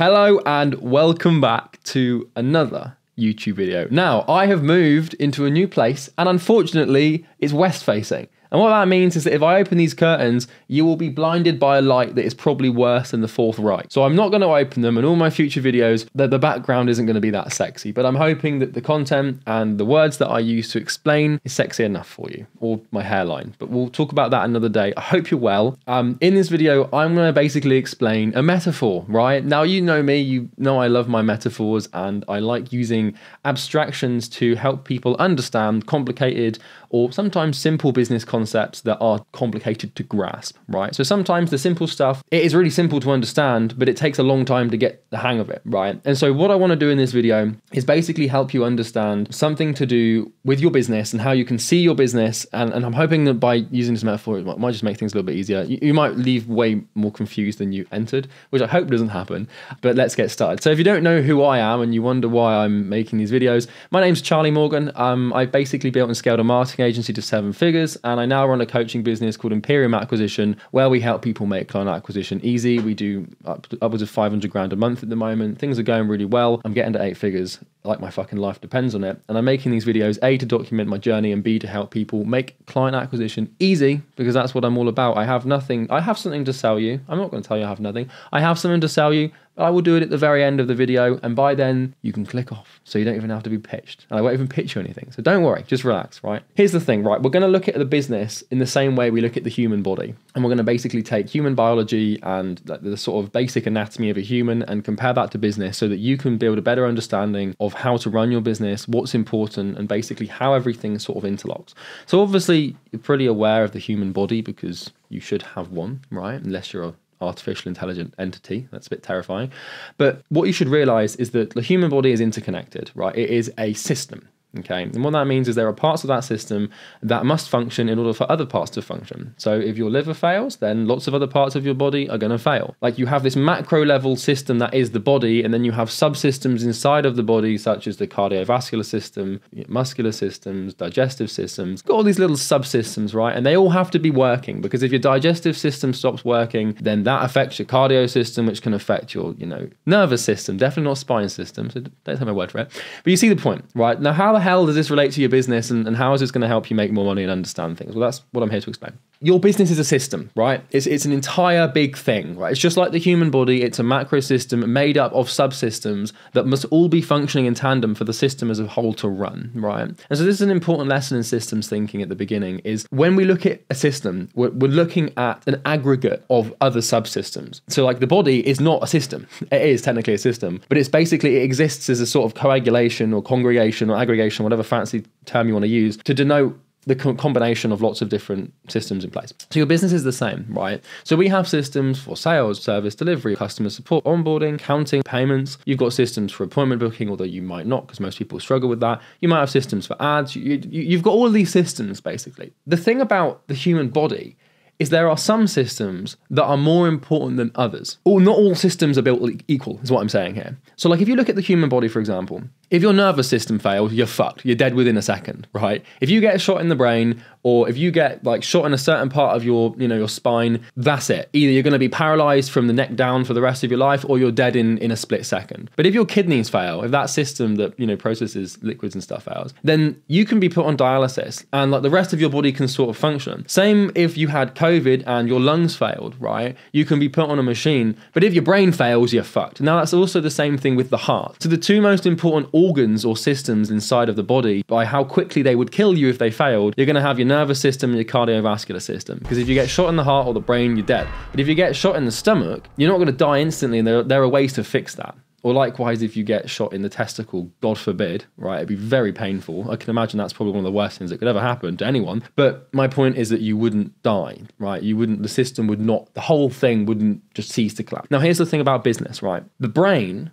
Hello and welcome back to another YouTube video. Now, I have moved into a new place and unfortunately, it's west facing. And what that means is that if I open these curtains, you will be blinded by a light that is probably worse than the fourth Reich. So I'm not going to open them, and all my future videos, the, the background isn't going to be that sexy. But I'm hoping that the content and the words that I use to explain is sexy enough for you, or my hairline. But we'll talk about that another day. I hope you're well. Um, in this video, I'm going to basically explain a metaphor, right? Now, you know me, you know I love my metaphors, and I like using abstractions to help people understand complicated or sometimes simple business concepts that are complicated to grasp, right? So sometimes the simple stuff, it is really simple to understand, but it takes a long time to get the hang of it, right? And so what I want to do in this video is basically help you understand something to do with your business and how you can see your business. And, and I'm hoping that by using this metaphor, it might just make things a little bit easier. You, you might leave way more confused than you entered, which I hope doesn't happen. But let's get started. So if you don't know who I am and you wonder why I'm making these videos, my name's Charlie Morgan. Um, I've basically built and scaled a marketing agency to seven figures, and I now run a coaching business called Imperium Acquisition, where we help people make client acquisition easy. We do up upwards of 500 grand a month at the moment. Things are going really well. I'm getting to eight figures, like my fucking life depends on it. And I'm making these videos A to document my journey, and B to help people make client acquisition easy because that's what I'm all about. I have nothing, I have something to sell you. I'm not going to tell you I have nothing. I have something to sell you. I will do it at the very end of the video, and by then you can click off, so you don't even have to be pitched. And I won't even pitch you anything, so don't worry, just relax, right? Here's the thing, right? We're going to look at the business in the same way we look at the human body, and we're going to basically take human biology and the sort of basic anatomy of a human and compare that to business, so that you can build a better understanding of how to run your business, what's important, and basically how everything sort of interlocks. So obviously, you're pretty aware of the human body because you should have one, right? Unless you're a artificial intelligent entity. That's a bit terrifying. But what you should realize is that the human body is interconnected, right? It is a system. Okay, and what that means is there are parts of that system that must function in order for other parts to function. So if your liver fails, then lots of other parts of your body are going to fail. Like you have this macro level system that is the body, and then you have subsystems inside of the body, such as the cardiovascular system, muscular systems, digestive systems. Got all these little subsystems, right? And they all have to be working because if your digestive system stops working, then that affects your cardio system, which can affect your, you know, nervous system. Definitely not spine system. So don't have my word for it. But you see the point, right? Now, how hell does this relate to your business and, and how is this going to help you make more money and understand things? Well, that's what I'm here to explain. Your business is a system, right? It's, it's an entire big thing, right? It's just like the human body, it's a macro system made up of subsystems that must all be functioning in tandem for the system as a whole to run, right? And so this is an important lesson in systems thinking at the beginning is when we look at a system, we're, we're looking at an aggregate of other subsystems. So like the body is not a system. It is technically a system, but it's basically, it exists as a sort of coagulation or congregation or aggregation, whatever fancy term you want to use, to denote the co- combination of lots of different systems in place. So your business is the same, right? So we have systems for sales, service delivery, customer support, onboarding, counting, payments. You've got systems for appointment booking, although you might not because most people struggle with that. You might have systems for ads. You, you, you've got all these systems basically. The thing about the human body is there are some systems that are more important than others. Or not all systems are built equal, is what I'm saying here. So, like if you look at the human body, for example, if your nervous system fails, you're fucked. You're dead within a second, right? If you get shot in the brain or if you get like shot in a certain part of your, you know, your spine, that's it. Either you're going to be paralyzed from the neck down for the rest of your life or you're dead in in a split second. But if your kidneys fail, if that system that, you know, processes liquids and stuff fails, then you can be put on dialysis and like the rest of your body can sort of function. Same if you had COVID and your lungs failed, right? You can be put on a machine, but if your brain fails, you're fucked. Now that's also the same thing with the heart. So the two most important organs or systems inside of the body by how quickly they would kill you if they failed, you're going to have your nervous system and your cardiovascular system. Because if you get shot in the heart or the brain, you're dead. But if you get shot in the stomach, you're not going to die instantly, and there, there are ways to fix that. Or likewise, if you get shot in the testicle, God forbid, right, it'd be very painful. I can imagine that's probably one of the worst things that could ever happen to anyone. But my point is that you wouldn't die, right? You wouldn't, the system would not, the whole thing wouldn't just cease to collapse. Now, here's the thing about business, right? The brain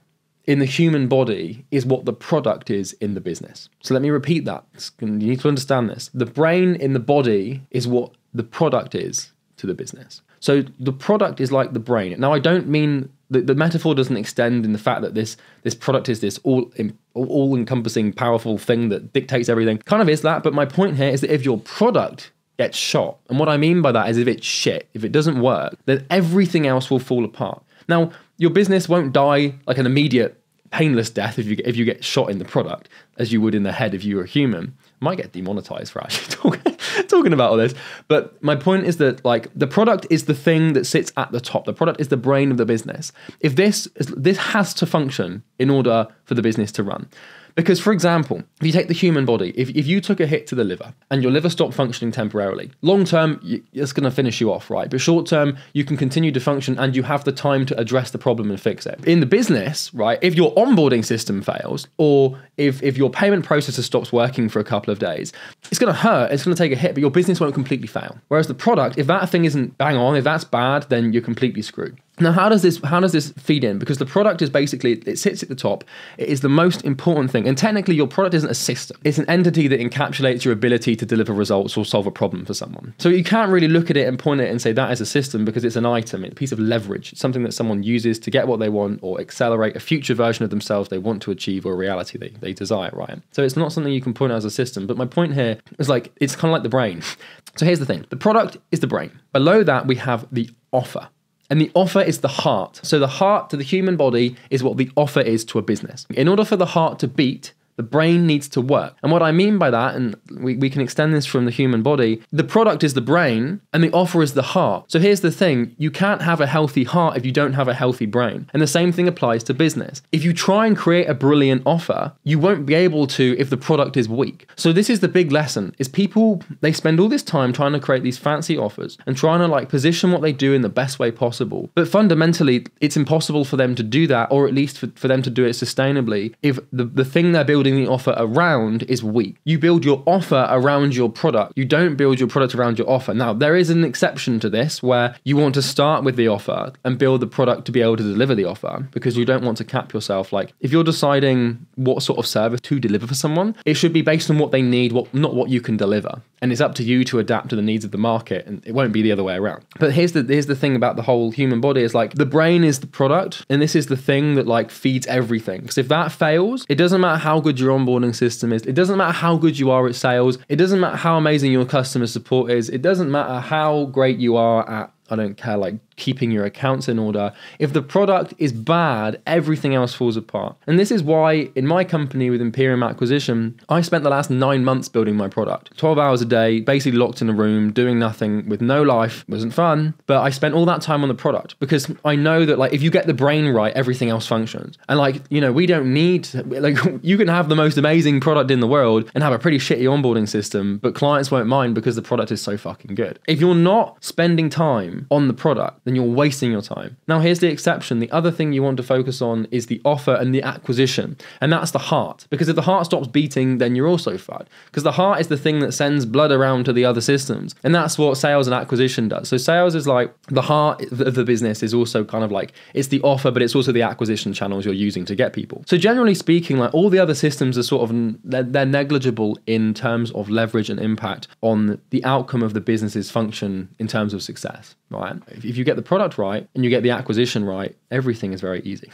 in the human body is what the product is in the business. So let me repeat that. You need to understand this. The brain in the body is what the product is to the business. So the product is like the brain. Now I don't mean the, the metaphor doesn't extend in the fact that this this product is this all all encompassing powerful thing that dictates everything. Kind of is that, but my point here is that if your product gets shot, and what I mean by that is if it's shit, if it doesn't work, then everything else will fall apart. Now, your business won't die like an immediate painless death if you if you get shot in the product as you would in the head if you were a human. Might get demonetized for actually talking, talking about all this. But my point is that like the product is the thing that sits at the top. The product is the brain of the business. If this this has to function in order for the business to run because, for example, if you take the human body, if, if you took a hit to the liver and your liver stopped functioning temporarily, long term, it's going to finish you off, right? But short term, you can continue to function and you have the time to address the problem and fix it. In the business, right, if your onboarding system fails or if, if your payment processor stops working for a couple of days, it's going to hurt, it's going to take a hit, but your business won't completely fail. Whereas the product, if that thing isn't bang on, if that's bad, then you're completely screwed. Now, how does this how does this feed in? Because the product is basically it sits at the top. It is the most important thing, and technically, your product isn't a system. It's an entity that encapsulates your ability to deliver results or solve a problem for someone. So you can't really look at it and point it and say that is a system because it's an item, a piece of leverage, something that someone uses to get what they want or accelerate a future version of themselves they want to achieve or a reality they, they desire. Right. So it's not something you can point out as a system. But my point here is like it's kind of like the brain. So here's the thing: the product is the brain. Below that, we have the offer. And the offer is the heart. So the heart to the human body is what the offer is to a business. In order for the heart to beat, the brain needs to work. And what I mean by that, and we, we can extend this from the human body, the product is the brain and the offer is the heart. So here's the thing you can't have a healthy heart if you don't have a healthy brain. And the same thing applies to business. If you try and create a brilliant offer, you won't be able to if the product is weak. So this is the big lesson is people they spend all this time trying to create these fancy offers and trying to like position what they do in the best way possible. But fundamentally, it's impossible for them to do that, or at least for, for them to do it sustainably, if the, the thing they're building building the offer around is weak. You build your offer around your product. You don't build your product around your offer. Now, there is an exception to this where you want to start with the offer and build the product to be able to deliver the offer because you don't want to cap yourself. Like, if you're deciding what sort of service to deliver for someone, it should be based on what they need, what not what you can deliver. And it's up to you to adapt to the needs of the market, and it won't be the other way around. But here's the here's the thing about the whole human body is like the brain is the product, and this is the thing that like feeds everything. Because if that fails, it doesn't matter how good your onboarding system is, it doesn't matter how good you are at sales, it doesn't matter how amazing your customer support is, it doesn't matter how great you are at I don't care, like keeping your accounts in order. If the product is bad, everything else falls apart. And this is why in my company with Imperium Acquisition, I spent the last nine months building my product. 12 hours a day, basically locked in a room, doing nothing with no life. It wasn't fun, but I spent all that time on the product because I know that like if you get the brain right, everything else functions. And like, you know, we don't need like you can have the most amazing product in the world and have a pretty shitty onboarding system, but clients won't mind because the product is so fucking good. If you're not spending time on the product, then you're wasting your time. Now, here's the exception. The other thing you want to focus on is the offer and the acquisition, and that's the heart. Because if the heart stops beating, then you're also fucked. Because the heart is the thing that sends blood around to the other systems, and that's what sales and acquisition does. So, sales is like the heart of the business is also kind of like it's the offer, but it's also the acquisition channels you're using to get people. So, generally speaking, like all the other systems are sort of they're, they're negligible in terms of leverage and impact on the outcome of the business's function in terms of success right? If you get the product right and you get the acquisition right, everything is very easy.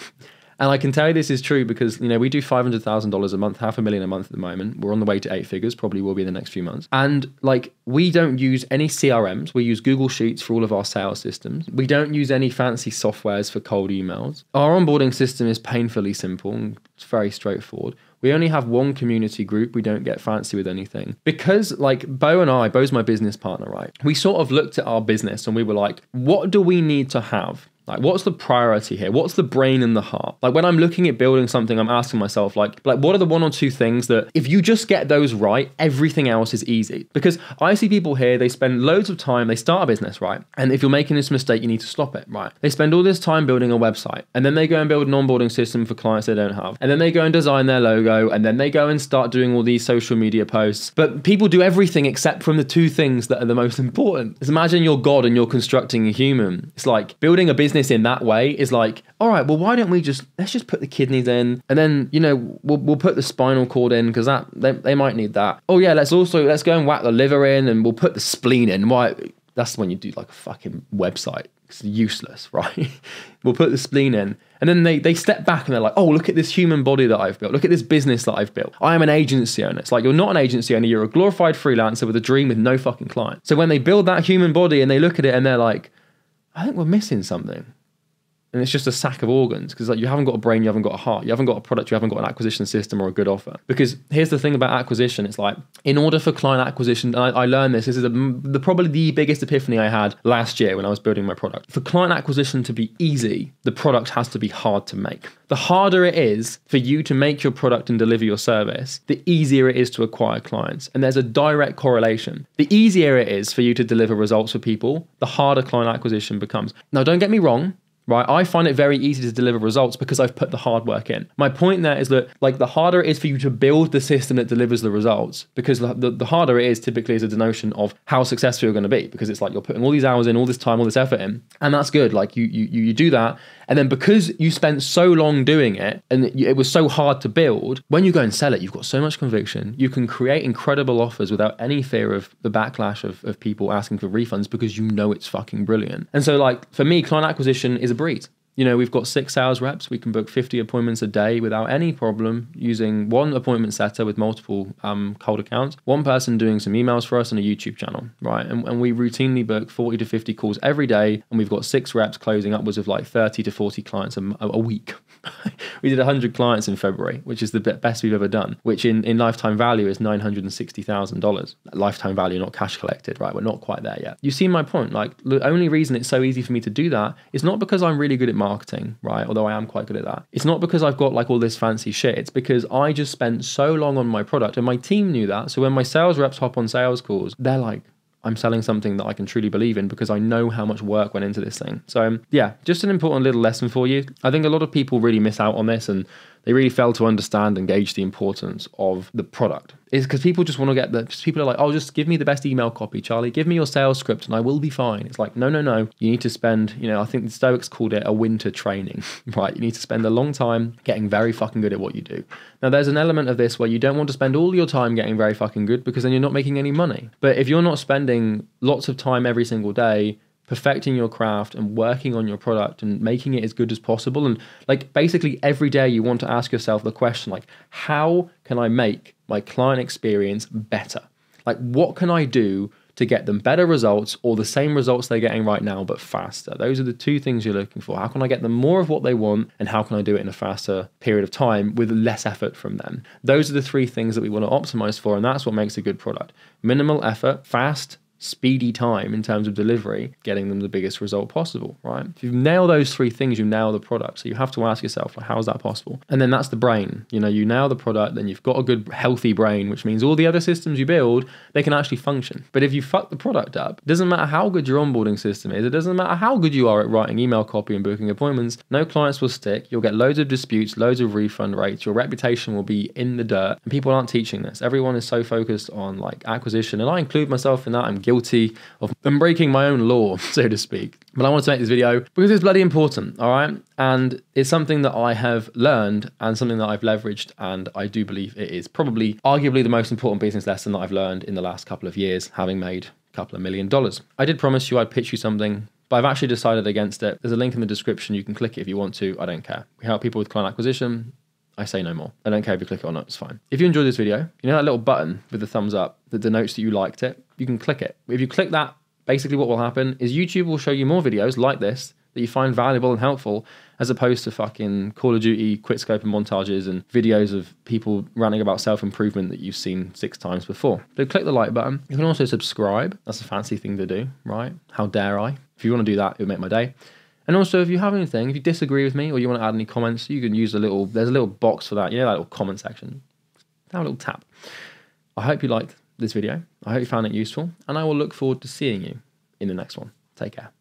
And I can tell you this is true because you know we do five hundred thousand dollars a month, half a million a month at the moment. We're on the way to eight figures, probably will be in the next few months. And like we don't use any CRMs. We use Google Sheets for all of our sales systems. We don't use any fancy softwares for cold emails. Our onboarding system is painfully simple and it's very straightforward. We only have one community group. We don't get fancy with anything. Because, like, Bo and I, Bo's my business partner, right? We sort of looked at our business and we were like, what do we need to have like, what's the priority here? What's the brain and the heart? Like, when I'm looking at building something, I'm asking myself, like, like, what are the one or two things that if you just get those right, everything else is easy? Because I see people here, they spend loads of time, they start a business, right? And if you're making this mistake, you need to stop it, right? They spend all this time building a website, and then they go and build an onboarding system for clients they don't have, and then they go and design their logo, and then they go and start doing all these social media posts. But people do everything except from the two things that are the most important. Just imagine you're God and you're constructing a human. It's like building a business business in that way is like, all right, well, why don't we just let's just put the kidneys in, and then you know we'll we'll put the spinal cord in because that they, they might need that. Oh yeah, let's also let's go and whack the liver in, and we'll put the spleen in. Why? That's when you do like a fucking website. It's useless, right? we'll put the spleen in. And then they, they step back and they're like, oh, look at this human body that I've built. Look at this business that I've built. I am an agency owner. It's like, you're not an agency owner. You're a glorified freelancer with a dream with no fucking client. So when they build that human body and they look at it and they're like, I think we're missing something. And it's just a sack of organs because like you haven't got a brain, you haven't got a heart, you haven't got a product, you haven't got an acquisition system or a good offer. Because here's the thing about acquisition: it's like in order for client acquisition, I, I learned this. This is a, the probably the biggest epiphany I had last year when I was building my product. For client acquisition to be easy, the product has to be hard to make. The harder it is for you to make your product and deliver your service, the easier it is to acquire clients. And there's a direct correlation. The easier it is for you to deliver results for people, the harder client acquisition becomes. Now, don't get me wrong, right? I find it very easy to deliver results because I've put the hard work in. My point there is that like the harder it is for you to build the system that delivers the results, because the, the, the harder it is typically is a denotion of how successful you're going to be, because it's like you're putting all these hours in, all this time, all this effort in, and that's good. Like you you you do that, and then because you spent so long doing it and it was so hard to build, when you go and sell it, you've got so much conviction. You can create incredible offers without any fear of the backlash of, of people asking for refunds because you know it's fucking brilliant. And so, like, for me, client acquisition is a breeze. You know, we've got six sales reps. We can book 50 appointments a day without any problem using one appointment setter with multiple um, cold accounts, one person doing some emails for us, and a YouTube channel, right? And, and we routinely book 40 to 50 calls every day. And we've got six reps closing upwards of like 30 to 40 clients a, a week. we did 100 clients in February, which is the best we've ever done, which in, in lifetime value is $960,000. Lifetime value, not cash collected, right? We're not quite there yet. You see my point? Like, the only reason it's so easy for me to do that is not because I'm really good at marketing, right? Although I am quite good at that. It's not because I've got like all this fancy shit. It's because I just spent so long on my product and my team knew that. So when my sales reps hop on sales calls, they're like, I'm selling something that I can truly believe in because I know how much work went into this thing. So, um, yeah, just an important little lesson for you. I think a lot of people really miss out on this and they really fail to understand and gauge the importance of the product. Is because people just want to get the people are like, oh, just give me the best email copy, Charlie. Give me your sales script and I will be fine. It's like, no, no, no. You need to spend, you know, I think the Stoics called it a winter training, right? You need to spend a long time getting very fucking good at what you do. Now, there's an element of this where you don't want to spend all your time getting very fucking good because then you're not making any money. But if you're not spending lots of time every single day perfecting your craft and working on your product and making it as good as possible. And like basically every day you want to ask yourself the question like how can i make my client experience better? Like what can i do to get them better results or the same results they're getting right now but faster? Those are the two things you're looking for. How can i get them more of what they want and how can i do it in a faster period of time with less effort from them? Those are the three things that we want to optimize for and that's what makes a good product. Minimal effort fast speedy time in terms of delivery, getting them the biggest result possible, right? If you nail those three things, you nail the product. So you have to ask yourself, like, how is that possible? And then that's the brain. You know, you nail the product, then you've got a good, healthy brain, which means all the other systems you build, they can actually function. But if you fuck the product up, it doesn't matter how good your onboarding system is, it doesn't matter how good you are at writing email copy and booking appointments, no clients will stick. You'll get loads of disputes, loads of refund rates, your reputation will be in the dirt. And people aren't teaching this. Everyone is so focused on like acquisition, and I include myself in that. I'm guilty guilty of breaking my own law, so to speak. But I want to make this video because it's bloody important, all right? And it's something that I have learned and something that I've leveraged, and I do believe it is probably arguably the most important business lesson that I've learned in the last couple of years, having made a couple of million dollars. I did promise you I'd pitch you something but I've actually decided against it. There's a link in the description. You can click it if you want to. I don't care. We help people with client acquisition. I say no more. I don't care if you click it or not, it's fine. If you enjoyed this video, you know that little button with the thumbs up that denotes that you liked it? You can click it. If you click that, basically what will happen is YouTube will show you more videos like this that you find valuable and helpful as opposed to fucking Call of Duty scope and montages and videos of people ranting about self improvement that you've seen six times before. So click the like button. You can also subscribe. That's a fancy thing to do, right? How dare I? If you want to do that, it would make my day. And also, if you have anything, if you disagree with me or you want to add any comments, you can use a little, there's a little box for that, you know, that little comment section. Have a little tap. I hope you liked this video. I hope you found it useful, and I will look forward to seeing you in the next one. Take care.